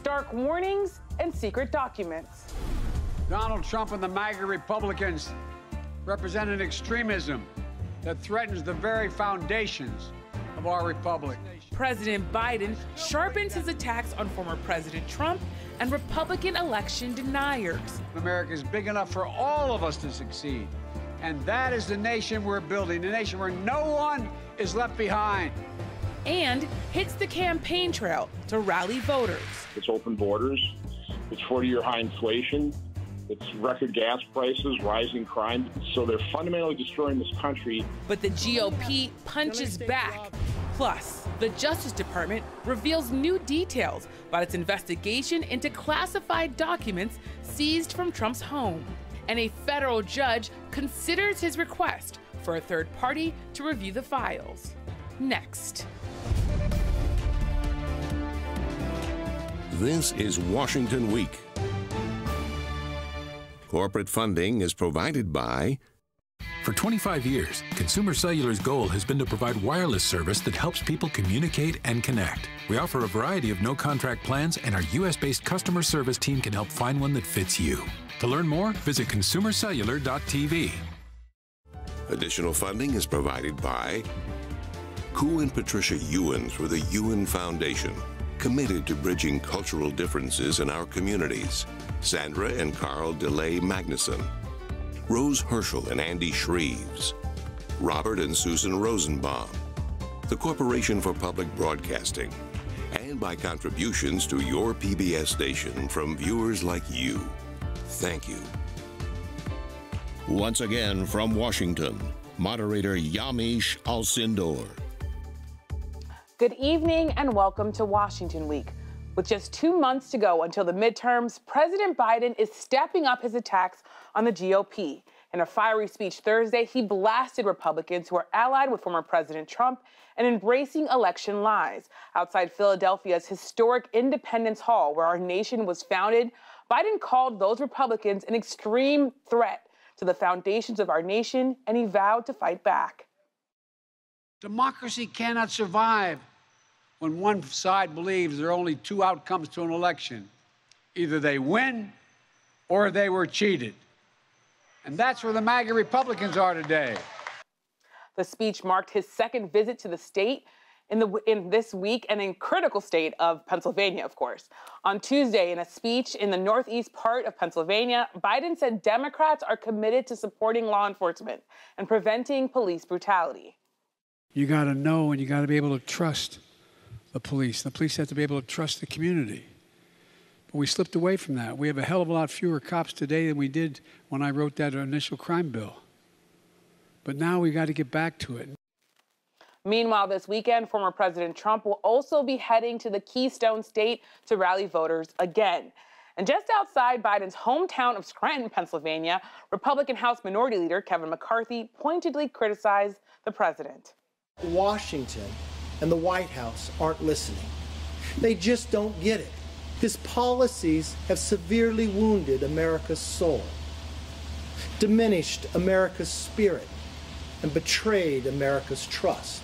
stark warnings and secret documents. Donald Trump and the MAGA Republicans represent an extremism that threatens the very foundations of our republic. President Biden sharpens his attacks on former President Trump and Republican election deniers. America is big enough for all of us to succeed. And that is the nation we're building, a nation where no one is left behind. And hits the campaign trail to rally voters. It's open borders, it's 40 year high inflation, it's record gas prices, rising crime. So they're fundamentally destroying this country. But the GOP punches back. Plus, the Justice Department reveals new details about its investigation into classified documents seized from Trump's home and a federal judge considers his request for a third party to review the files. Next. This is Washington Week. Corporate funding is provided by for 25 years, Consumer Cellular's goal has been to provide wireless service that helps people communicate and connect. We offer a variety of no contract plans, and our US based customer service team can help find one that fits you. To learn more, visit consumercellular.tv. Additional funding is provided by Koo and Patricia Yuen with the Yuen Foundation, committed to bridging cultural differences in our communities. Sandra and Carl DeLay Magnuson, Rose Hirschel and Andy Shreeves, Robert and Susan Rosenbaum, the Corporation for Public Broadcasting, and by contributions to your PBS station from viewers like you. Thank you. Once again from Washington, moderator Yamiche Alcindor. Good evening and welcome to Washington Week. With just two months to go until the midterms, President Biden is stepping up his attacks on the GOP. In a fiery speech Thursday, he blasted Republicans who are allied with former President Trump and embracing election lies. Outside Philadelphia's historic Independence Hall, where our nation was founded, Biden called those Republicans an extreme threat to the foundations of our nation, and he vowed to fight back. Democracy cannot survive when one side believes there are only two outcomes to an election either they win or they were cheated. And that's where the MAGA Republicans are today. The speech marked his second visit to the state in, the, in this week and in critical state of Pennsylvania, of course. On Tuesday, in a speech in the northeast part of Pennsylvania, Biden said Democrats are committed to supporting law enforcement and preventing police brutality. You got to know and you got to be able to trust the police. The police have to be able to trust the community. But we slipped away from that. We have a hell of a lot fewer cops today than we did when I wrote that initial crime bill. But now we got to get back to it. Meanwhile, this weekend, former President Trump will also be heading to the Keystone State to rally voters again. And just outside Biden's hometown of Scranton, Pennsylvania, Republican House Minority Leader Kevin McCarthy pointedly criticized the president. Washington and the White House aren't listening. They just don't get it. His policies have severely wounded America's soul, diminished America's spirit, and betrayed America's trust.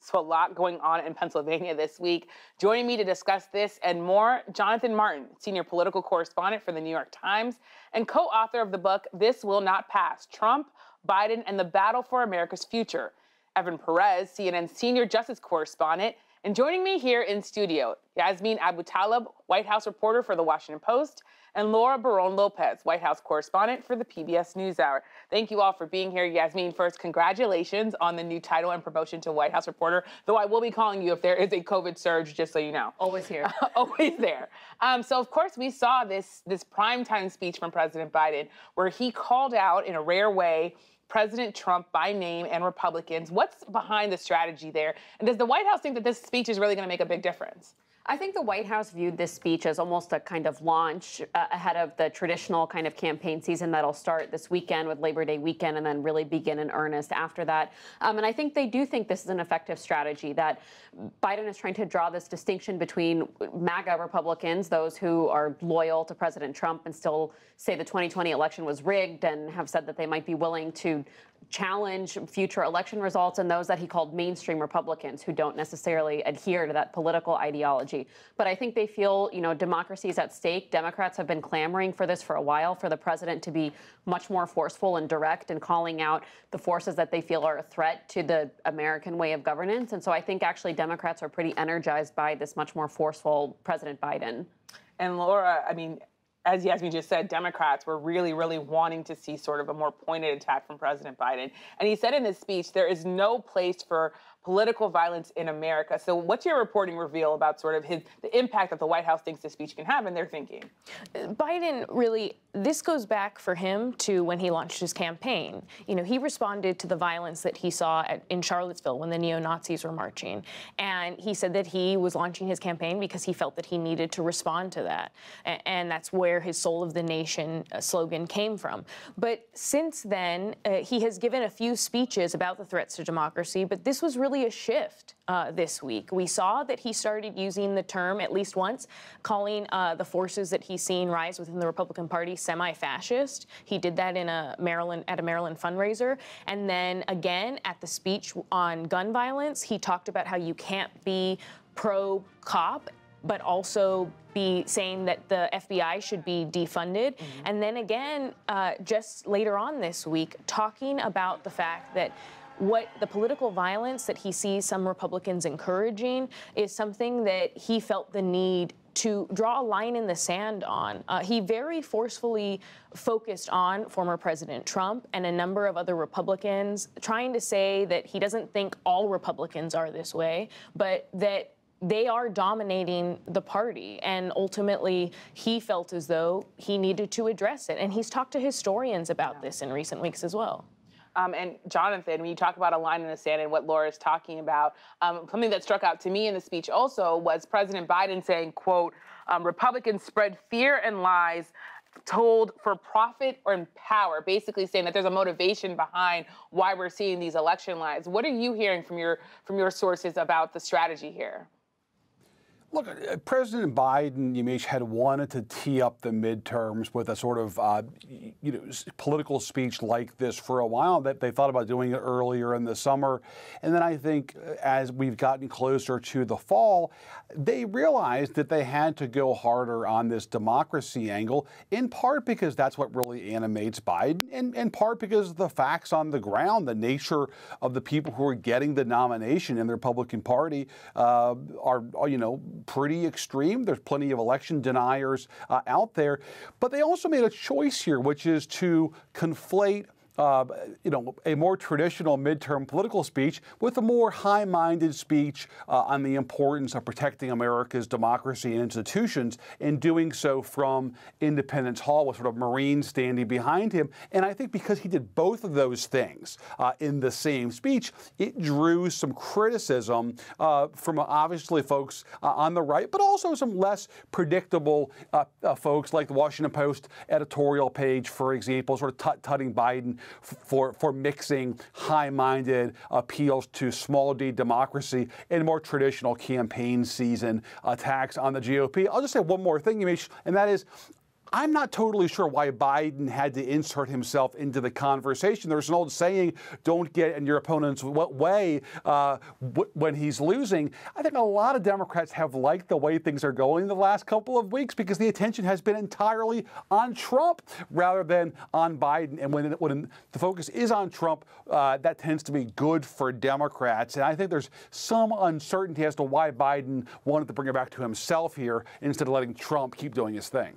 So, a lot going on in Pennsylvania this week. Joining me to discuss this and more, Jonathan Martin, senior political correspondent for the New York Times and co author of the book This Will Not Pass Trump, Biden, and the Battle for America's Future. Evan Perez, CNN senior justice correspondent. And joining me here in studio, Yasmeen Abutaleb, White House reporter for The Washington Post, and Laura Barron Lopez, White House correspondent for the PBS NewsHour. Thank you all for being here. Yasmeen, first, congratulations on the new title and promotion to White House reporter, though I will be calling you if there is a COVID surge, just so you know. Always here. Always there. Um, so, of course, we saw this, this primetime speech from President Biden where he called out in a rare way President Trump by name and Republicans. What's behind the strategy there? And does the White House think that this speech is really going to make a big difference? I think the White House viewed this speech as almost a kind of launch uh, ahead of the traditional kind of campaign season that'll start this weekend with Labor Day weekend and then really begin in earnest after that. Um, and I think they do think this is an effective strategy that Biden is trying to draw this distinction between MAGA Republicans, those who are loyal to President Trump and still say the 2020 election was rigged and have said that they might be willing to challenge future election results, and those that he called mainstream Republicans who don't necessarily adhere to that political ideology. But I think they feel, you know, democracy is at stake. Democrats have been clamoring for this for a while, for the president to be much more forceful and direct and calling out the forces that they feel are a threat to the American way of governance. And so I think actually Democrats are pretty energized by this much more forceful President Biden. And Laura, I mean, as Yasmeen just said, Democrats were really, really wanting to see sort of a more pointed attack from President Biden. And he said in his speech, there is no place for political violence in America. So, what's your reporting reveal about sort of his the impact that the White House thinks this speech can have in their thinking? Biden really this goes back for him to when he launched his campaign. You know, he responded to the violence that he saw at, in Charlottesville when the neo Nazis were marching. And he said that he was launching his campaign because he felt that he needed to respond to that. And, and that's where his Soul of the Nation uh, slogan came from. But since then, uh, he has given a few speeches about the threats to democracy, but this was really a shift uh, this week. We saw that he started using the term at least once, calling uh, the forces that he's seen rise within the Republican Party semi-fascist. He did that in a Maryland at a Maryland fundraiser, and then again at the speech on gun violence, he talked about how you can't be pro-cop but also be saying that the FBI should be defunded. Mm-hmm. And then again, uh, just later on this week, talking about the fact that what the political violence that he sees some Republicans encouraging is something that he felt the need to draw a line in the sand on. Uh, he very forcefully focused on former President Trump and a number of other Republicans, trying to say that he doesn't think all Republicans are this way, but that they are dominating the party. And ultimately, he felt as though he needed to address it. And he's talked to historians about this in recent weeks as well. Um, and Jonathan, when you talk about a line in the sand and what Laura is talking about, um, something that struck out to me in the speech also was President Biden saying, quote, um, Republicans spread fear and lies told for profit or in power, basically saying that there's a motivation behind why we're seeing these election lies. What are you hearing from your from your sources about the strategy here? Look, uh, President Biden, you Yamiche, had wanted to tee up the midterms with a sort of, uh, you know, political speech like this for a while. That they thought about doing it earlier in the summer, and then I think uh, as we've gotten closer to the fall, they realized that they had to go harder on this democracy angle. In part because that's what really animates Biden, and in part because the facts on the ground, the nature of the people who are getting the nomination in the Republican Party, uh, are, you know pretty extreme. There's plenty of election deniers uh, out there. But they also made a choice here, which is to conflate uh, you know, a more traditional midterm political speech with a more high-minded speech uh, on the importance of protecting America's democracy and institutions, and doing so from Independence Hall with sort of Marines standing behind him. And I think because he did both of those things uh, in the same speech, it drew some criticism uh, from obviously folks uh, on the right, but also some less predictable uh, folks like the Washington Post editorial page, for example, sort of tut-tutting Biden for, for mixing high minded appeals to small d democracy and more traditional campaign season attacks on the GOP. I'll just say one more thing, and that is I'm not totally sure why Biden had to insert himself into the conversation. There's an old saying, don't get in your opponent's way uh, when he's losing. I think a lot of Democrats have liked the way things are going the last couple of weeks because the attention has been entirely on Trump rather than on Biden. And when, when the focus is on Trump, uh, that tends to be good for Democrats. And I think there's some uncertainty as to why Biden wanted to bring it back to himself here instead of letting Trump keep doing his thing.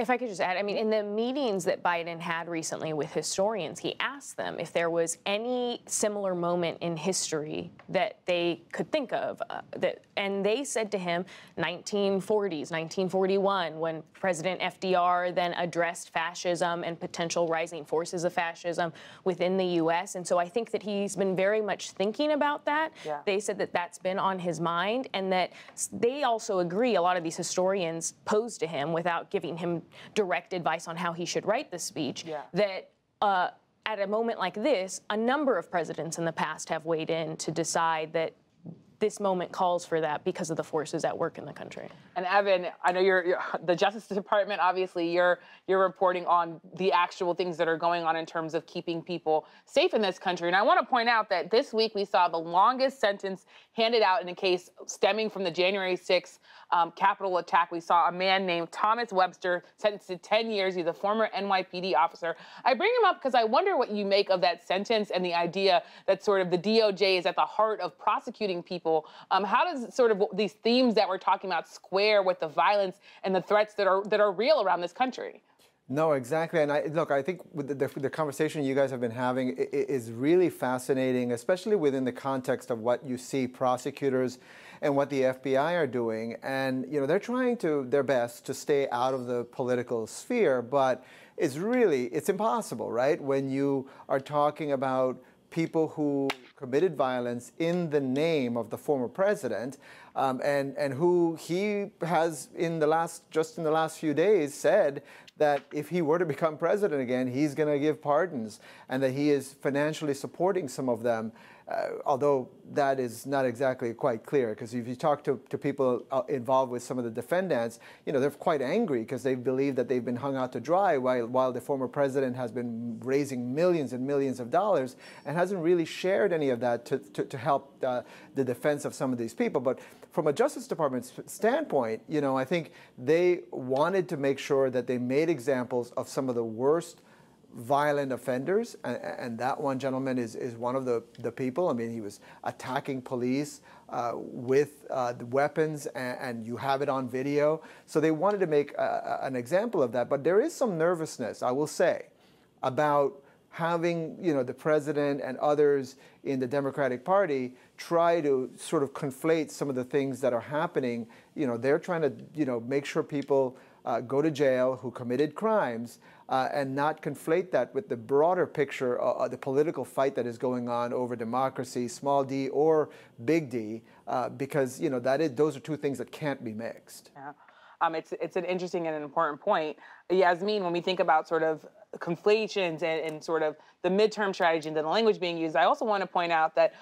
If I could just add, I mean, in the meetings that Biden had recently with historians, he asked them if there was any similar moment in history that they could think of. Uh, that, and they said to him, 1940s, 1941, when President FDR then addressed fascism and potential rising forces of fascism within the U.S. And so I think that he's been very much thinking about that. Yeah. They said that that's been on his mind, and that they also agree. A lot of these historians posed to him without giving him direct advice on how he should write the speech, yeah. that uh, at a moment like this, a number of presidents in the past have weighed in to decide that this moment calls for that because of the forces at work in the country. And Evan, I know you're, you're, the Justice Department. Obviously, you're you're reporting on the actual things that are going on in terms of keeping people safe in this country. And I want to point out that this week we saw the longest sentence handed out in a case stemming from the January 6th um, Capitol attack. We saw a man named Thomas Webster sentenced to 10 years. He's a former NYPD officer. I bring him up because I wonder what you make of that sentence and the idea that sort of the DOJ is at the heart of prosecuting people. Um, how does sort of these themes that we're talking about square with the violence and the threats that are that are real around this country? No, exactly. And I, look, I think the, the, the, conversation you guys have been having is really fascinating, especially within the context of what you see prosecutors and what the FBI are doing. And, you know, they're trying to their best to stay out of the political sphere, but it's really, it's impossible, right? When you are talking about people who committed violence in the name of the former president, um, and and who he has in the last just in the last few days said that if he were to become president again, he's going to give pardons, and that he is financially supporting some of them. Uh, although that is not exactly quite clear, because if you talk to, to people uh, involved with some of the defendants, you know, they're quite angry because they believe that they've been hung out to dry while, while the former president has been raising millions and millions of dollars and hasn't really shared any of that to, to, to help uh, the defense of some of these people. But from a Justice Department standpoint, you know, I think they wanted to make sure that they made examples of some of the worst violent offenders, and, and, that one gentleman is, is one of the, the people. I mean, he was attacking police uh, with uh, weapons, and, and, you have it on video. So they wanted to make a, an example of that. But there is some nervousness, I will say, about having you know the president and others in the Democratic Party try to sort of conflate some of the things that are happening. You know, they're trying to you know make sure people uh, go to jail who committed crimes uh, and not conflate that with the broader picture of the political fight that is going on over democracy, small d or big D, uh, because you know that is those are two things that can't be mixed. Yeah. Um, it's it's an interesting and an important point, Yasmeen. When we think about sort of conflations and, and sort of the midterm strategy and the language being used, I also want to point out that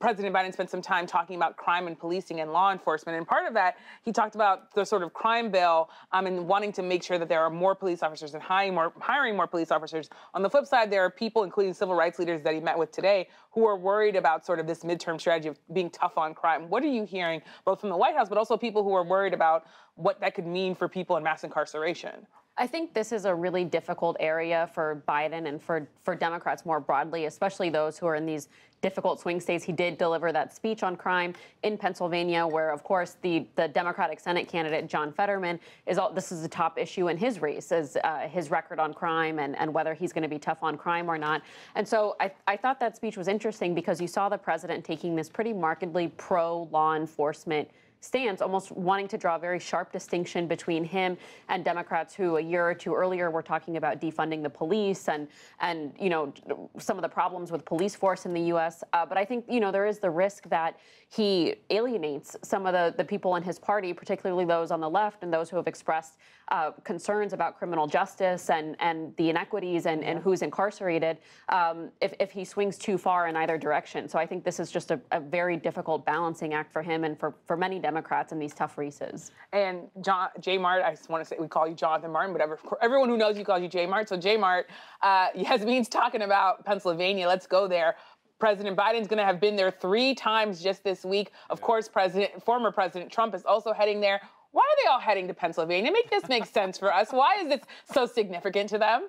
President Biden spent some time talking about crime and policing and law enforcement. And part of that, he talked about the sort of crime bill um, and wanting to make sure that there are more police officers and hiring more, hiring more police officers. On the flip side, there are people, including civil rights leaders that he met with today, who are worried about sort of this midterm strategy of being tough on crime. What are you hearing, both from the White House, but also people who are worried about what that could mean for people in mass incarceration? I think this is a really difficult area for Biden and for, for Democrats more broadly, especially those who are in these difficult swing states. He did deliver that speech on crime in Pennsylvania, where, of course, the, the Democratic Senate candidate, John Fetterman, is all, this is a top issue in his race, is uh, his record on crime and, and whether he's going to be tough on crime or not. And so I, I thought that speech was interesting because you saw the president taking this pretty markedly pro law enforcement stance, almost wanting to draw a very sharp distinction between him and Democrats who a year or two earlier were talking about defunding the police and and you know some of the problems with police force in the U.S. Uh, but I think you know there is the risk that he alienates some of the the people in his party, particularly those on the left and those who have expressed uh, concerns about criminal justice and and the inequities and, and who's incarcerated um, if, if he swings too far in either direction. So I think this is just a, a very difficult balancing act for him and for for many Democrats Democrats in these tough races. And John J. Mart, I just want to say we call you Jonathan Martin, but everyone who knows you calls you J. Mart. So J. Mart, uh, Yasmeen's talking about Pennsylvania. Let's go there. President Biden's going to have been there three times just this week. Of course, President, former President Trump is also heading there. Why are they all heading to Pennsylvania? Make this make sense for us. Why is this so significant to them?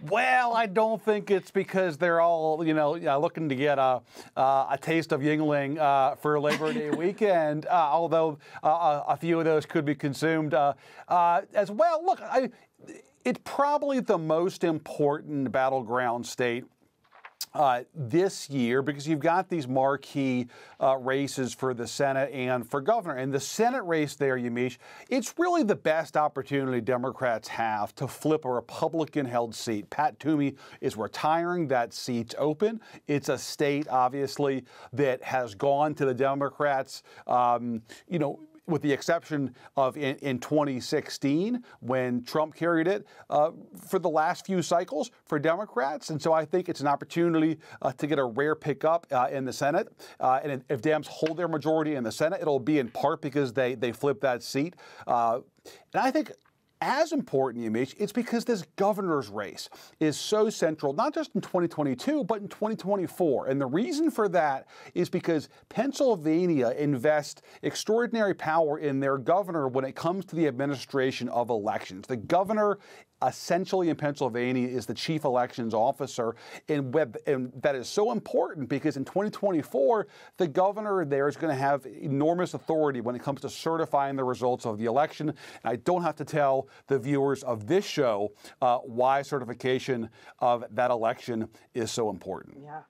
Well, I don't think it's because they're all, you know, looking to get a, uh, a taste of Yuengling uh, for Labor Day weekend, uh, although uh, a few of those could be consumed uh, uh, as well. Look, I, it's probably the most important battleground state uh, this year because you've got these marquee uh, races for the Senate and for governor. And the Senate race there, Yamiche, it's really the best opportunity Democrats have to flip a Republican held seat. Pat Toomey is retiring. That seat's open. It's a state, obviously, that has gone to the Democrats, um, you know, with the exception of in, in 2016 when Trump carried it uh, for the last few cycles for Democrats. And so I think it's an opportunity uh, to get a rare pickup uh, in the Senate. Uh, and if Dems hold their majority in the Senate, it'll be in part because they, they flip that seat. Uh, and I think as important, Yamiche, it's because this governor's race is so central, not just in 2022, but in 2024. And the reason for that is because Pennsylvania invests extraordinary power in their governor when it comes to the administration of elections. The governor essentially in Pennsylvania is the chief elections officer, and, and, that is so important because in 2024, the governor there is going to have enormous authority when it comes to certifying the results of the election. And I don't have to tell the viewers of this show uh, why certification of that election is so important. Yeah.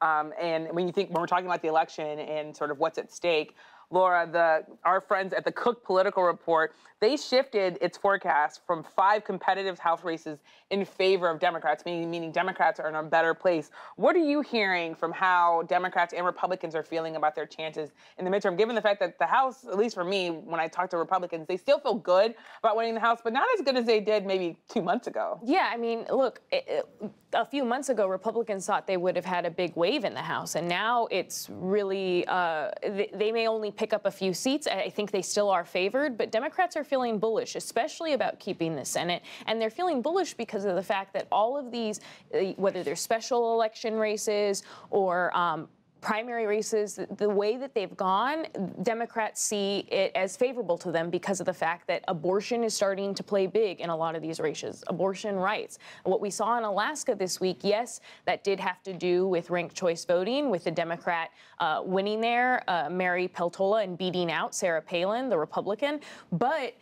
Um, and when you think when we're talking about the election and sort of what's at stake, Laura, the our friends at the Cook Political Report, they shifted its forecast from five competitive House races in favor of Democrats, meaning, meaning Democrats are in a better place. What are you hearing from how Democrats and Republicans are feeling about their chances in the midterm, given the fact that the House, at least for me, when I talk to Republicans, they still feel good about winning the House, but not as good as they did maybe two months ago? Yeah, I mean, look, it, it, a few months ago, Republicans thought they would have had a big wave in the House, and now it's really, uh, they, they may only pick up a few seats. I think they still are favored, but Democrats are feeling bullish, especially about keeping the Senate. And they're feeling bullish because of the fact that all of these, uh, whether they're special election races or um, primary races, the way that they've gone, Democrats see it as favorable to them because of the fact that abortion is starting to play big in a lot of these races, abortion rights. What we saw in Alaska this week, yes, that did have to do with ranked choice voting, with the Democrat uh, winning there, uh, Mary Peltola, and beating out Sarah Palin, the Republican. But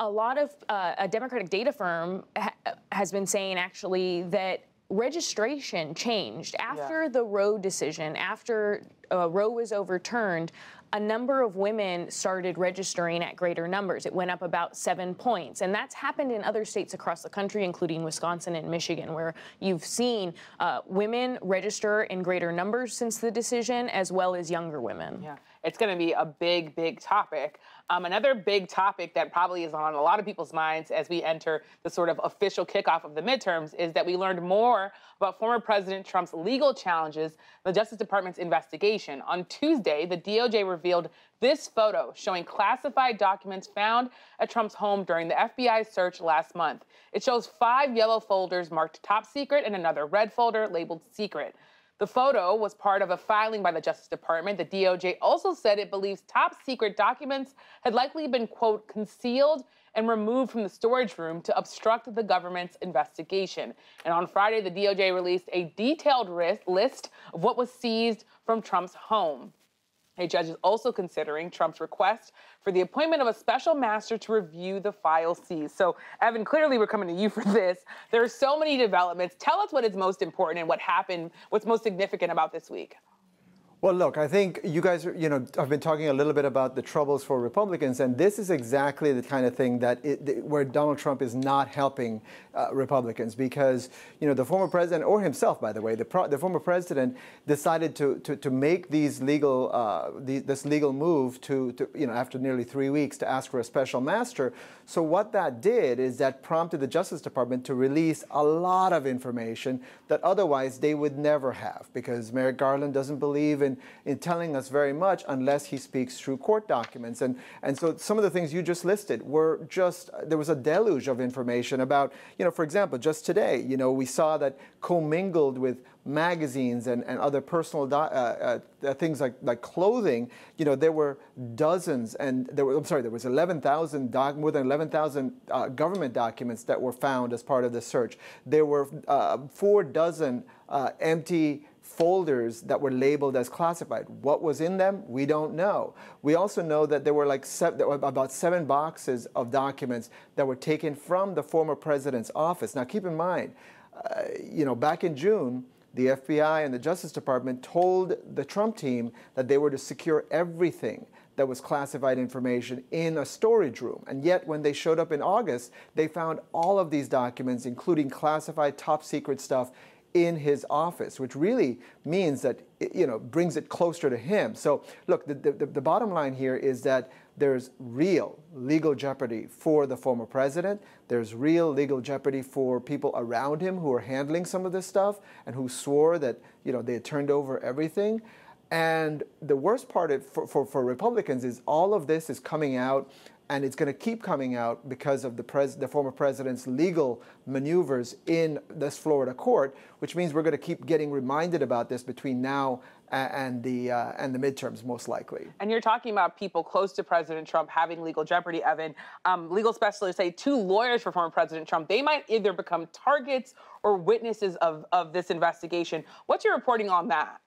a lot of uh, a Democratic data firm ha- has been saying actually that registration changed after yeah. the Roe decision, after uh, Roe was overturned. A number of women started registering at greater numbers. It went up about seven points. And that's happened in other states across the country, including Wisconsin and Michigan, where you've seen uh, women register in greater numbers since the decision, as well as younger women. Yeah, it's going to be a big, big topic. Um, another big topic that probably is on a lot of people's minds as we enter the sort of official kickoff of the midterms is that we learned more about former President Trump's legal challenges the Justice Department's investigation. On Tuesday, the DOJ revealed this photo showing classified documents found at Trump's home during the FBI search last month. It shows five yellow folders marked top secret and another red folder labeled secret. The photo was part of a filing by the Justice Department. The DOJ also said it believes top secret documents had likely been, quote, concealed and removed from the storage room to obstruct the government's investigation. And on Friday, the DOJ released a detailed list of what was seized from Trump's home. A judge is also considering Trump's request for the appointment of a special master to review the file seized. So, Evan, clearly we're coming to you for this. There are so many developments. Tell us what is most important and what happened, what's most significant about this week. Well, look, I think you guys, you know, have been talking a little bit about the troubles for Republicans, and this is exactly the kind of thing that it, where Donald Trump is not helping uh, Republicans because, you know, the former president, or himself, by the way, the, the former president decided to, to, to make these legal, uh, the, this legal move to, to, you know, after nearly three weeks to ask for a special master. So what that did is that prompted the Justice Department to release a lot of information that otherwise they would never have because Merrick Garland doesn't believe in in, telling us very much unless he speaks through court documents. And, and so some of the things you just listed were just, there was a deluge of information about, you know, for example, just today, you know, we saw that commingled with magazines and, and other personal do, uh, uh, things like, like clothing, you know, there were dozens and there were, I'm sorry, there was 11,000, doc, more than 11,000 uh, government documents that were found as part of the search. There were uh, four dozen uh, empty folders that were labeled as classified. What was in them? We don't know. We also know that there were like seven, there were about seven boxes of documents that were taken from the former president's office. Now, keep in mind, uh, you know, back in June, the FBI and the Justice Department told the Trump team that they were to secure everything that was classified information in a storage room. And yet, when they showed up in August, they found all of these documents, including classified top secret stuff, in his office, which really means that, you know, brings it closer to him. So, look, the, the, the bottom line here is that there's real legal jeopardy for the former president. There's real legal jeopardy for people around him who are handling some of this stuff and who swore that you know they had turned over everything. And the worst part for, for, for Republicans is all of this is coming out and it's going to keep coming out because of the, pres- the former president's legal maneuvers in this Florida court, which means we're going to keep getting reminded about this between now and the uh, and the midterms, most likely. And you're talking about people close to President Trump having legal jeopardy. Evan, um, legal specialists say two lawyers for former President Trump they might either become targets or witnesses of of this investigation. What's your reporting on that?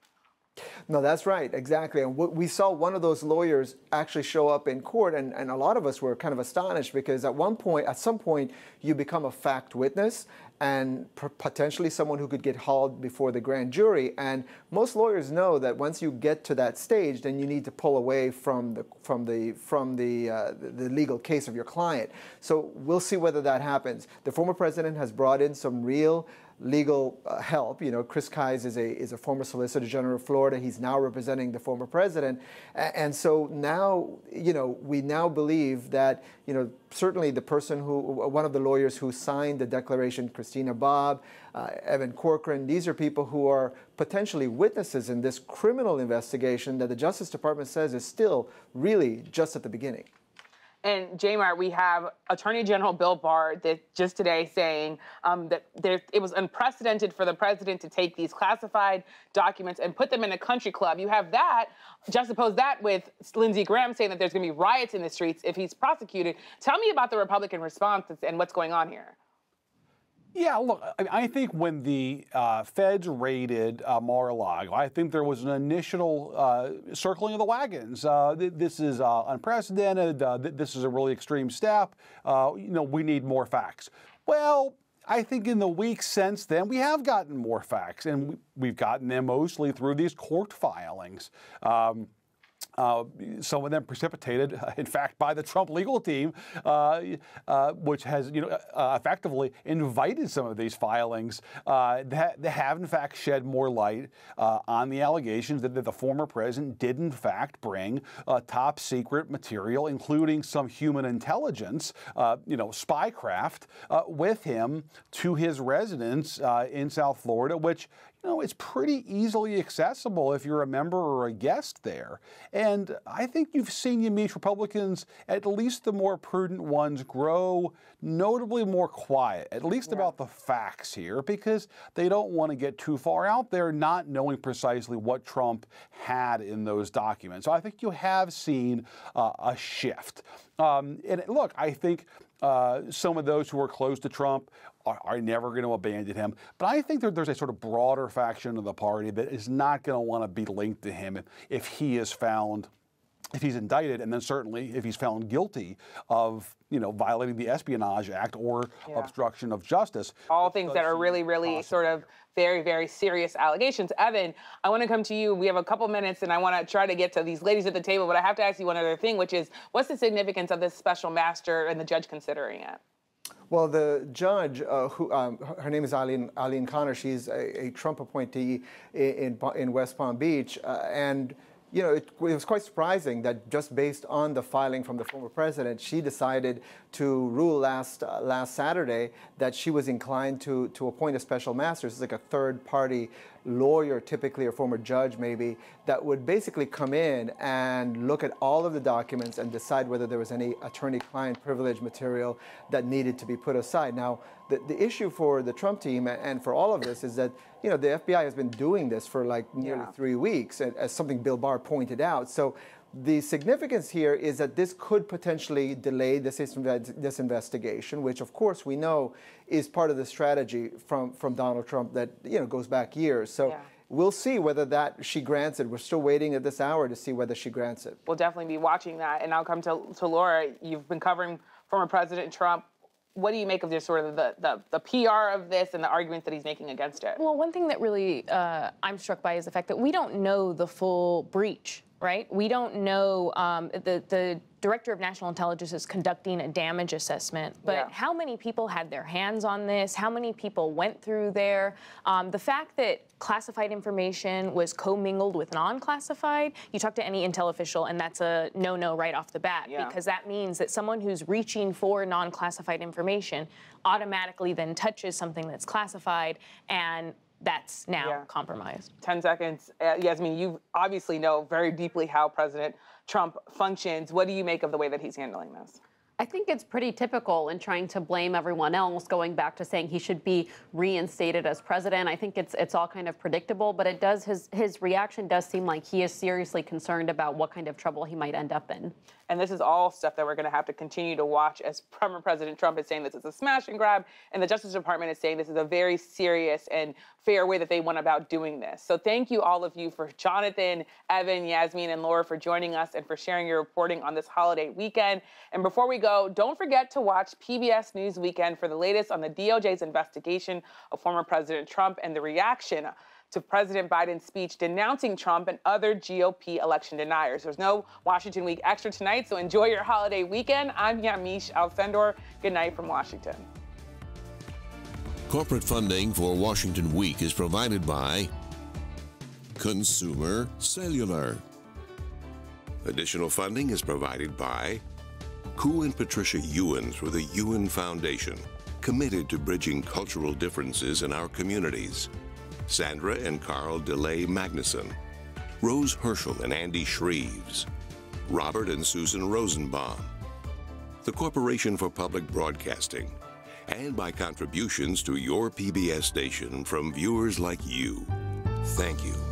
No, that's right, exactly. And we saw one of those lawyers actually show up in court, and, and a lot of us were kind of astonished because at one point, at some point, you become a fact witness and potentially someone who could get hauled before the grand jury. And most lawyers know that once you get to that stage, then you need to pull away from the from the from the uh, the legal case of your client. So we'll see whether that happens. The former president has brought in some real legal uh, help. You know, Chris Kise is a is a former Solicitor General of Florida. He's now representing the former president, and so now you know we now believe that you know certainly the person who one of the lawyers who signed the declaration, Christina Bobb, uh, Evan Corcoran. These are people who are potentially witnesses in this criminal investigation that the Justice Department says is still really just at the beginning. And J. Mart, we have Attorney General Bill Barr that just today saying um, that there, it was unprecedented for the president to take these classified documents and put them in a country club. You have that, juxtapose that with Lindsey Graham saying that there's going to be riots in the streets if he's prosecuted. Tell me about the Republican response and what's going on here. Yeah, look, I think when the uh, feds raided uh, Mar-a-Lago, I think there was an initial uh, circling of the wagons. Uh, th- this is uh, unprecedented. Uh, th- this is a really extreme step. You know, we need more facts. Well, I think in the weeks since then, we have gotten more facts, and we, have gotten them mostly through these court filings. Um, uh, some of them precipitated, uh, in fact, by the Trump legal team, uh, uh which has, you know, uh, effectively invited some of these filings that, that, have, in fact, shed more light on the allegations that, that, the former president did, in fact, bring top secret material, including some human intelligence, you know, spycraft, with him to his residence in South Florida, which, you know, it's pretty easily accessible if you're a member or a guest there. And I think you've seen Yamiche Republicans, at least the more prudent ones, grow notably more quiet, at least yeah. about the facts here, because they don't want to get too far out there not knowing precisely what Trump had in those documents. So I think you have seen uh, a shift. Um, and look, I think uh, some of those who are close to Trump are, are never going to abandon him. But I think there, there's a sort of broader faction of the party that is not going to want to be linked to him if, if he is found if he's indicted, and then certainly if he's found guilty of, you know, violating the Espionage Act or yeah. obstruction of justice. All things that are really, really possible. sort of very, very serious allegations. Evan, I want to come to you. We have a couple minutes, and I want to try to get to these ladies at the table, but I have to ask you one other thing, which is what's the significance of this special master and the judge considering it? Well, the judge, uh, who um, her name is Aileen, Aileen Cannon, she's a, a Trump appointee in, in, West Palm Beach, uh, and you know, it, it, was quite surprising that just based on the filing from the former president, she decided to rule last uh, last Saturday that she was inclined to to appoint a special master. It's like a third party lawyer, typically a former judge maybe, that would basically come in and look at all of the documents and decide whether there was any attorney-client privilege material that needed to be put aside. Now, the, the issue for the Trump team and for all of this is that you know the FBI has been doing this for like nearly yeah. three weeks, as something Bill Barr pointed out. So the significance here is that this could potentially delay this, this investigation, which of course we know is part of the strategy from, from Donald Trump that you know goes back years. So yeah. we'll see whether that she grants it. We're still waiting at this hour to see whether she grants it. We'll definitely be watching that. And I'll come to, to Laura. You've been covering former President Trump what do you make of this sort of the, the, the, PR of this and the arguments that he's making against it? Well, one thing that really uh, I'm struck by is the fact that we don't know the full breach right? We don't know. Um, the the director of national intelligence is conducting a damage assessment, but Yeah. how many people had their hands on this? How many people went through there? Um, the fact that classified information was commingled with non-classified, you talk to any intel official, and that's a no-no right off the bat Yeah. because that means that someone who's reaching for non-classified information automatically then touches something that's classified, and that's now Yeah. compromised. 10 seconds. Uh, Yasmeen, you obviously know very deeply how President Trump functions. What do you make of the way that he's handling this? I think it's pretty typical in trying to blame everyone else, going back to saying he should be reinstated as president. I think it's it's all kind of predictable, but it does his his reaction does seem like he is seriously concerned about what kind of trouble he might end up in. And this is all stuff that we're going to have to continue to watch as former President Trump is saying this is a smash and grab, and the Justice Department is saying this is a very serious and fair way that they went about doing this. So thank you, all of you, for Jonathan, Evan, Yasmeen, and Laura for joining us and for sharing your reporting on this holiday weekend. And before we go, don't forget to watch PBS News Weekend for the latest on the DOJ's investigation of former President Trump and the reaction to President Biden's speech denouncing Trump and other GOP election deniers. There's no Washington Week Extra tonight, so enjoy your holiday weekend. I'm Yamiche Alcindor. Good night from Washington. Corporate funding for Washington Week is provided by Consumer Cellular. Additional funding is provided by Koo and Patricia Yuen through the Yuen Foundation, committed to bridging cultural differences in our communities. Sandra and Carl DeLay Magnuson, Rose Hirschel and Andy Shreeves, Robert and Susan Rosenbaum, the Corporation for Public Broadcasting, and by contributions to your PBS station from viewers like you. Thank you.